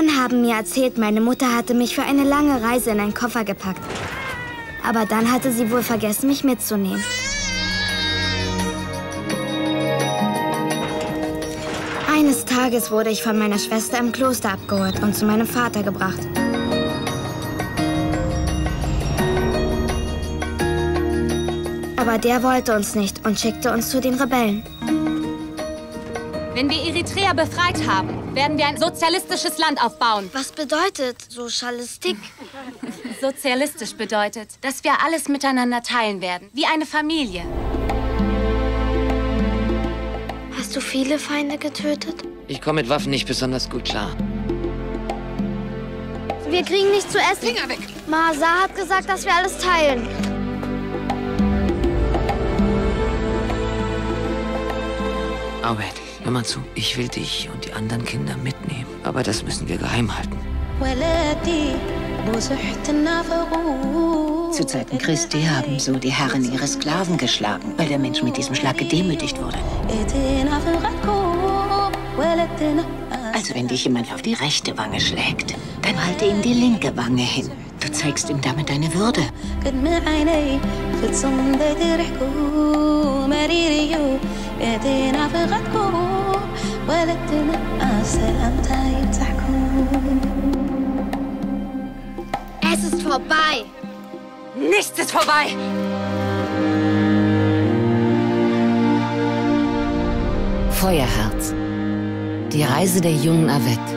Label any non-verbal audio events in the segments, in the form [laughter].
Frauen haben mir erzählt, meine Mutter hatte mich für eine lange Reise in einen Koffer gepackt. Aber dann hatte sie wohl vergessen, mich mitzunehmen. Eines Tages wurde ich von meiner Schwester im Kloster abgeholt und zu meinem Vater gebracht. Aber der wollte uns nicht und schickte uns zu den Rebellen. Wenn wir Eritrea befreit haben, werden wir ein sozialistisches Land aufbauen. Was bedeutet Sozialistik? [laughs] Sozialistisch bedeutet, dass wir alles miteinander teilen werden, wie eine Familie. Hast du viele Feinde getötet? Ich komme mit Waffen nicht besonders gut klar. Wir kriegen nichts zu essen. Finger weg! Masa hat gesagt, dass wir alles teilen. Awed, hör mal zu. Ich will dich und die anderen Kinder mitnehmen. Aber das müssen wir geheim halten. Zu Zeiten Christi haben so die Herren ihre Sklaven geschlagen, weil der Mensch mit diesem Schlag gedemütigt wurde. Also wenn dich jemand auf die rechte Wange schlägt, dann halte ihm die linke Wange hin. Du zeigst ihm damit deine Würde. Es ist vorbei. Nichts ist vorbei! Feuerherz. Die Reise der jungen Avette.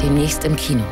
Demnächst im Kino.